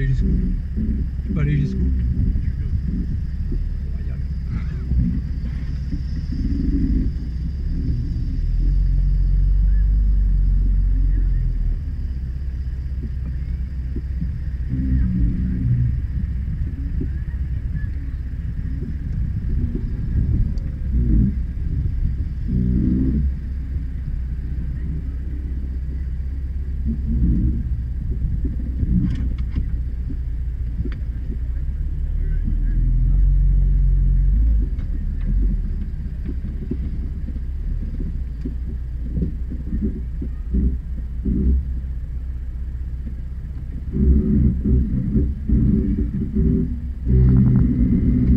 Ladies. Thank you.